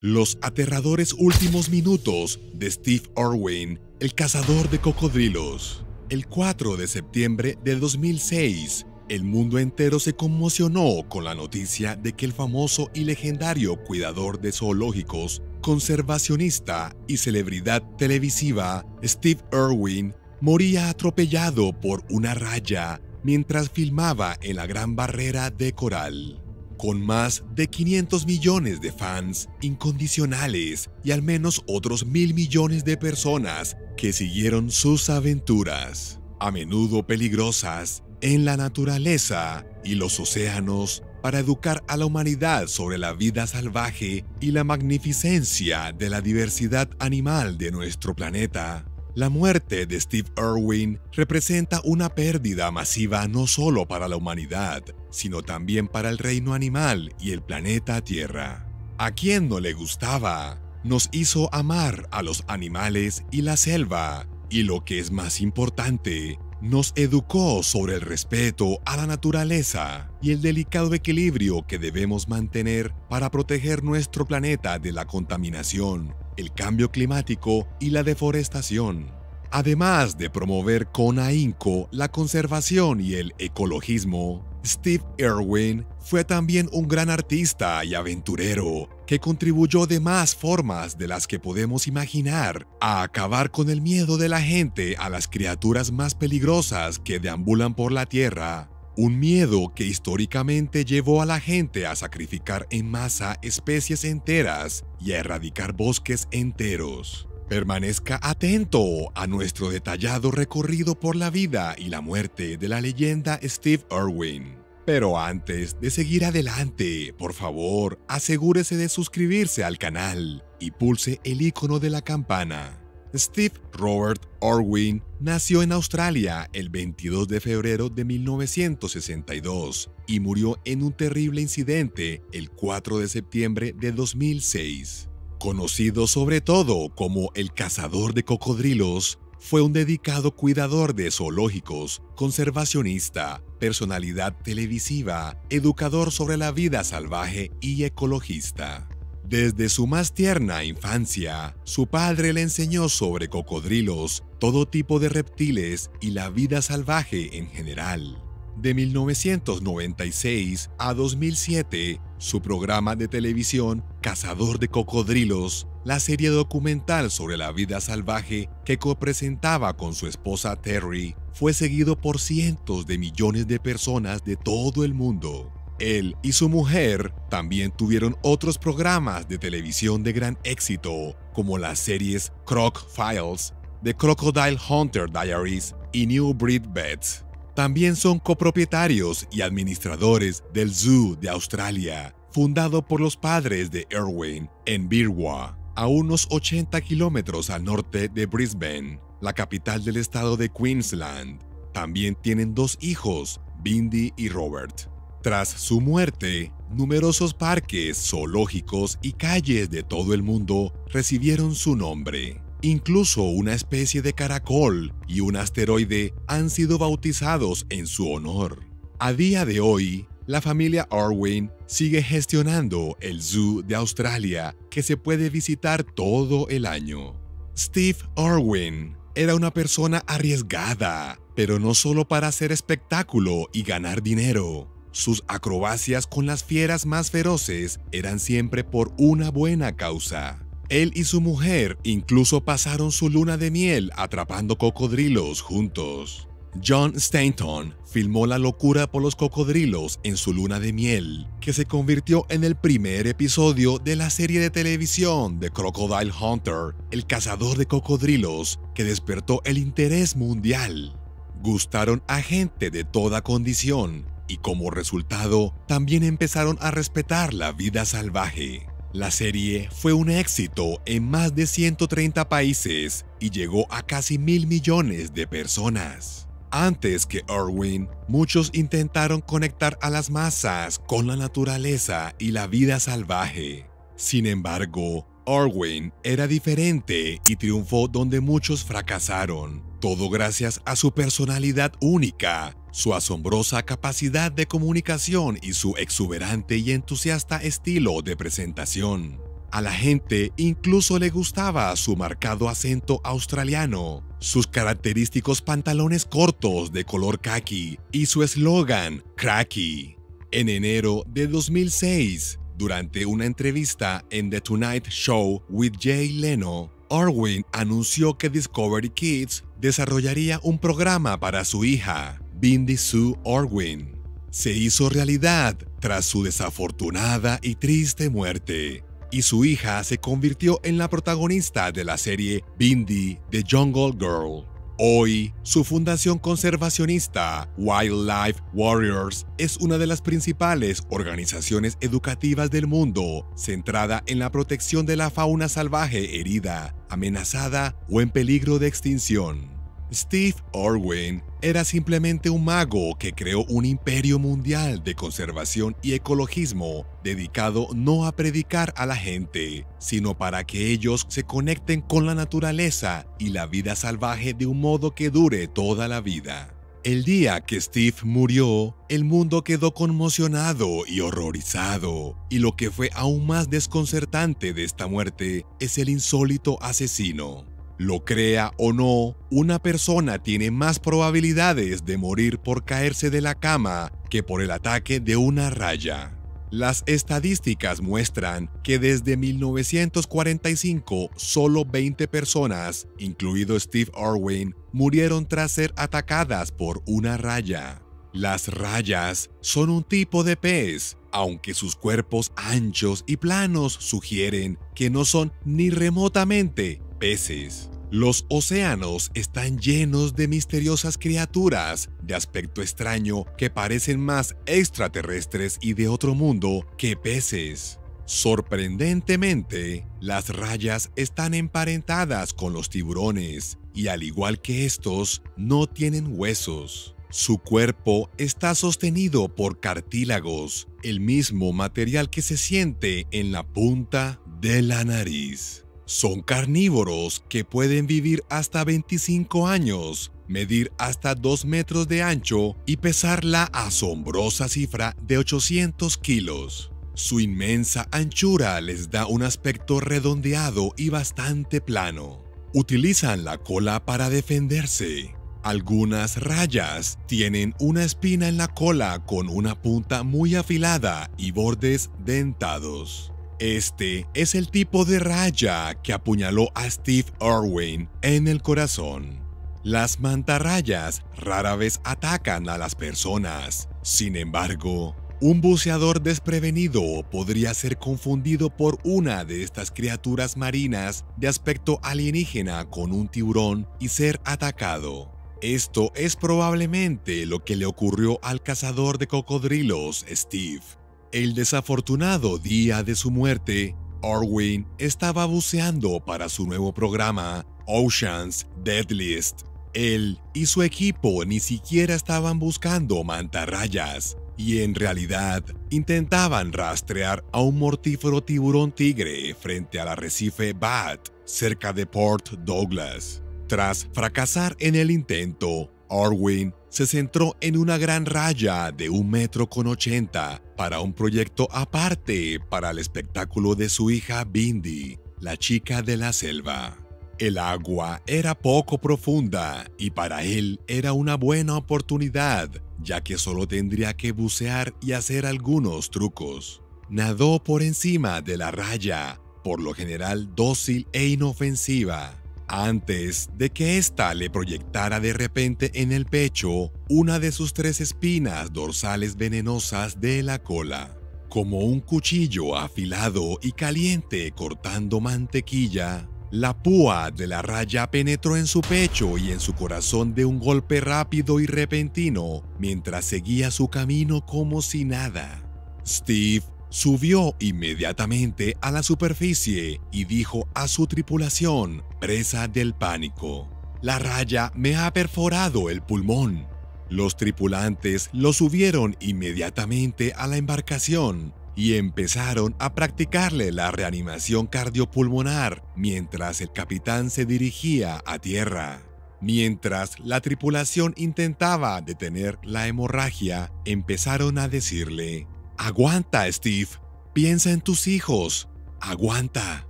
Los aterradores últimos minutos de Steve Irwin, el cazador de cocodrilos. El 4 de septiembre de 2006, el mundo entero se conmocionó con la noticia de que el famoso y legendario cuidador de zoológicos, conservacionista y celebridad televisiva Steve Irwin moría atropellado por una raya mientras filmaba en la Gran Barrera de Coral con más de 500 millones de fans incondicionales y al menos otros mil millones de personas que siguieron sus aventuras, a menudo peligrosas, en la naturaleza y los océanos para educar a la humanidad sobre la vida salvaje y la magnificencia de la diversidad animal de nuestro planeta. La muerte de Steve Irwin representa una pérdida masiva no solo para la humanidad, sino también para el reino animal y el planeta Tierra. ¿A quién no le gustaba? Nos hizo amar a los animales y la selva, y lo que es más importante, nos educó sobre el respeto a la naturaleza y el delicado equilibrio que debemos mantener para proteger nuestro planeta de la contaminación, el cambio climático y la deforestación. Además de promover con ahínco la conservación y el ecologismo, Steve Irwin fue también un gran artista y aventurero que contribuyó de más formas de las que podemos imaginar a acabar con el miedo de la gente a las criaturas más peligrosas que deambulan por la Tierra un miedo que históricamente llevó a la gente a sacrificar en masa especies enteras y a erradicar bosques enteros. Permanezca atento a nuestro detallado recorrido por la vida y la muerte de la leyenda Steve Irwin. Pero antes de seguir adelante, por favor, asegúrese de suscribirse al canal y pulse el icono de la campana. Steve Robert Irwin nació en Australia el 22 de febrero de 1962 y murió en un terrible incidente el 4 de septiembre de 2006. Conocido sobre todo como el cazador de cocodrilos, fue un dedicado cuidador de zoológicos, conservacionista, personalidad televisiva, educador sobre la vida salvaje y ecologista. Desde su más tierna infancia, su padre le enseñó sobre cocodrilos, todo tipo de reptiles y la vida salvaje en general. De 1996 a 2007, su programa de televisión Cazador de Cocodrilos, la serie documental sobre la vida salvaje que copresentaba con su esposa Terry, fue seguido por cientos de millones de personas de todo el mundo. Él y su mujer también tuvieron otros programas de televisión de gran éxito, como las series Croc Files, The Crocodile Hunter Diaries y New Breed Beds. También son copropietarios y administradores del Zoo de Australia, fundado por los padres de Irwin en Birwa, a unos 80 kilómetros al norte de Brisbane, la capital del estado de Queensland. También tienen dos hijos, Bindi y Robert. Tras su muerte, numerosos parques, zoológicos y calles de todo el mundo recibieron su nombre. Incluso una especie de caracol y un asteroide han sido bautizados en su honor. A día de hoy, la familia Irwin sigue gestionando el Zoo de Australia que se puede visitar todo el año. Steve Irwin era una persona arriesgada, pero no solo para hacer espectáculo y ganar dinero. Sus acrobacias con las fieras más feroces eran siempre por una buena causa. Él y su mujer incluso pasaron su luna de miel atrapando cocodrilos juntos. John Stanton filmó la locura por los cocodrilos en su luna de miel, que se convirtió en el primer episodio de la serie de televisión de Crocodile Hunter, el cazador de cocodrilos, que despertó el interés mundial. Gustaron a gente de toda condición, y como resultado también empezaron a respetar la vida salvaje. La serie fue un éxito en más de 130 países y llegó a casi mil millones de personas. Antes que Irwin, muchos intentaron conectar a las masas con la naturaleza y la vida salvaje. Sin embargo, Irwin era diferente y triunfó donde muchos fracasaron, todo gracias a su personalidad única su asombrosa capacidad de comunicación y su exuberante y entusiasta estilo de presentación. A la gente incluso le gustaba su marcado acento australiano, sus característicos pantalones cortos de color khaki y su eslogan, Cracky. En enero de 2006, durante una entrevista en The Tonight Show with Jay Leno, Arwin anunció que Discovery Kids desarrollaría un programa para su hija, Bindi Sue Arwin. Se hizo realidad tras su desafortunada y triste muerte, y su hija se convirtió en la protagonista de la serie Bindi The Jungle Girl. Hoy, su fundación conservacionista, Wildlife Warriors, es una de las principales organizaciones educativas del mundo, centrada en la protección de la fauna salvaje herida, amenazada o en peligro de extinción. Steve Irwin era simplemente un mago que creó un imperio mundial de conservación y ecologismo dedicado no a predicar a la gente, sino para que ellos se conecten con la naturaleza y la vida salvaje de un modo que dure toda la vida. El día que Steve murió, el mundo quedó conmocionado y horrorizado, y lo que fue aún más desconcertante de esta muerte es el insólito asesino. Lo crea o no, una persona tiene más probabilidades de morir por caerse de la cama que por el ataque de una raya. Las estadísticas muestran que desde 1945 solo 20 personas, incluido Steve Irwin, murieron tras ser atacadas por una raya. Las rayas son un tipo de pez, aunque sus cuerpos anchos y planos sugieren que no son ni remotamente peces. Los océanos están llenos de misteriosas criaturas de aspecto extraño que parecen más extraterrestres y de otro mundo que peces. Sorprendentemente, las rayas están emparentadas con los tiburones y al igual que estos, no tienen huesos. Su cuerpo está sostenido por cartílagos, el mismo material que se siente en la punta de la nariz. Son carnívoros que pueden vivir hasta 25 años, medir hasta 2 metros de ancho y pesar la asombrosa cifra de 800 kilos. Su inmensa anchura les da un aspecto redondeado y bastante plano. Utilizan la cola para defenderse. Algunas rayas tienen una espina en la cola con una punta muy afilada y bordes dentados. Este es el tipo de raya que apuñaló a Steve Irwin en el corazón. Las mantarrayas rara vez atacan a las personas. Sin embargo, un buceador desprevenido podría ser confundido por una de estas criaturas marinas de aspecto alienígena con un tiburón y ser atacado. Esto es probablemente lo que le ocurrió al cazador de cocodrilos, Steve. El desafortunado día de su muerte, Orwin estaba buceando para su nuevo programa, Ocean's Deadliest. Él y su equipo ni siquiera estaban buscando mantarrayas, y en realidad intentaban rastrear a un mortífero tiburón tigre frente al arrecife Bat, cerca de Port Douglas. Tras fracasar en el intento, Orwin se centró en una gran raya de un metro con 80 para un proyecto aparte para el espectáculo de su hija Bindi, la chica de la selva. El agua era poco profunda y para él era una buena oportunidad, ya que solo tendría que bucear y hacer algunos trucos. Nadó por encima de la raya, por lo general dócil e inofensiva, antes de que ésta le proyectara de repente en el pecho una de sus tres espinas dorsales venenosas de la cola. Como un cuchillo afilado y caliente cortando mantequilla, la púa de la raya penetró en su pecho y en su corazón de un golpe rápido y repentino mientras seguía su camino como si nada. Steve Subió inmediatamente a la superficie y dijo a su tripulación, presa del pánico, La raya me ha perforado el pulmón. Los tripulantes lo subieron inmediatamente a la embarcación y empezaron a practicarle la reanimación cardiopulmonar mientras el capitán se dirigía a tierra. Mientras la tripulación intentaba detener la hemorragia, empezaron a decirle, Aguanta, Steve. Piensa en tus hijos. aguanta.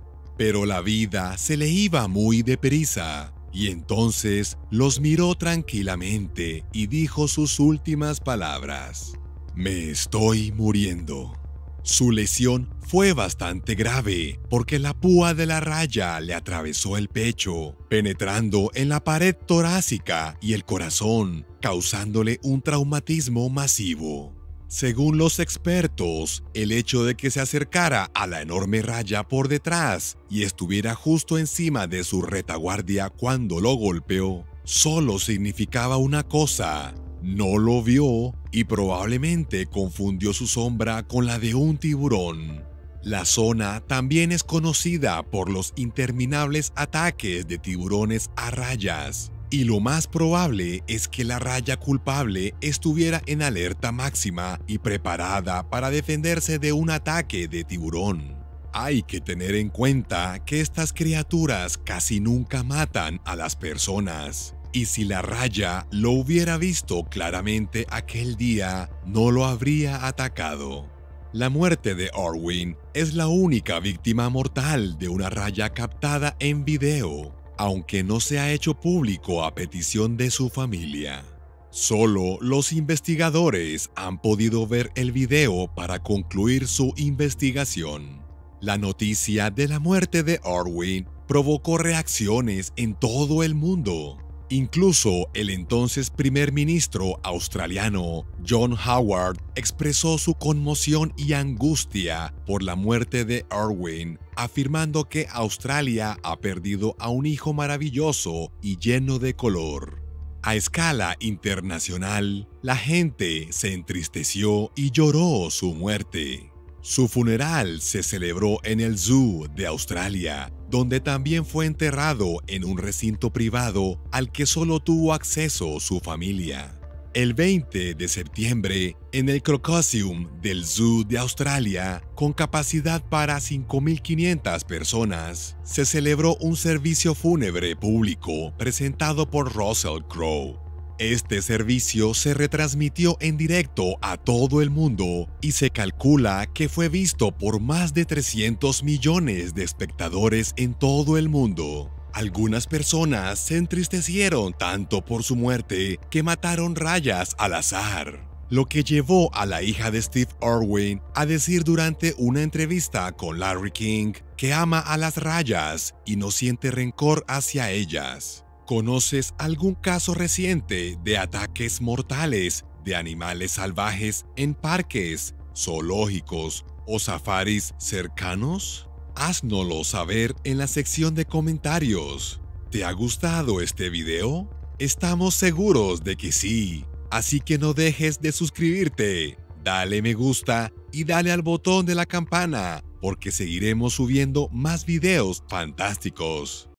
Pero la vida se le iba muy deprisa, y entonces los miró tranquilamente y dijo sus últimas palabras. Me estoy muriendo. Su lesión fue bastante grave porque la púa de la raya le atravesó el pecho, penetrando en la pared torácica y el corazón, causándole un traumatismo masivo. Según los expertos, el hecho de que se acercara a la enorme raya por detrás y estuviera justo encima de su retaguardia cuando lo golpeó, solo significaba una cosa, no lo vio y probablemente confundió su sombra con la de un tiburón. La zona también es conocida por los interminables ataques de tiburones a rayas, y lo más probable es que la raya culpable estuviera en alerta máxima y preparada para defenderse de un ataque de tiburón. Hay que tener en cuenta que estas criaturas casi nunca matan a las personas, y si la raya lo hubiera visto claramente aquel día, no lo habría atacado. La muerte de Orwin es la única víctima mortal de una raya captada en video, aunque no se ha hecho público a petición de su familia. Solo los investigadores han podido ver el video para concluir su investigación. La noticia de la muerte de Orwin provocó reacciones en todo el mundo. Incluso el entonces primer ministro australiano John Howard expresó su conmoción y angustia por la muerte de Irwin, afirmando que Australia ha perdido a un hijo maravilloso y lleno de color. A escala internacional, la gente se entristeció y lloró su muerte. Su funeral se celebró en el Zoo de Australia, donde también fue enterrado en un recinto privado al que solo tuvo acceso su familia. El 20 de septiembre, en el Crocosium del Zoo de Australia, con capacidad para 5.500 personas, se celebró un servicio fúnebre público presentado por Russell Crowe. Este servicio se retransmitió en directo a todo el mundo y se calcula que fue visto por más de 300 millones de espectadores en todo el mundo. Algunas personas se entristecieron tanto por su muerte que mataron rayas al azar, lo que llevó a la hija de Steve Irwin a decir durante una entrevista con Larry King que ama a las rayas y no siente rencor hacia ellas. ¿Conoces algún caso reciente de ataques mortales de animales salvajes en parques, zoológicos o safaris cercanos? Haznoslo saber en la sección de comentarios. ¿Te ha gustado este video? Estamos seguros de que sí, así que no dejes de suscribirte, dale me gusta y dale al botón de la campana, porque seguiremos subiendo más videos fantásticos.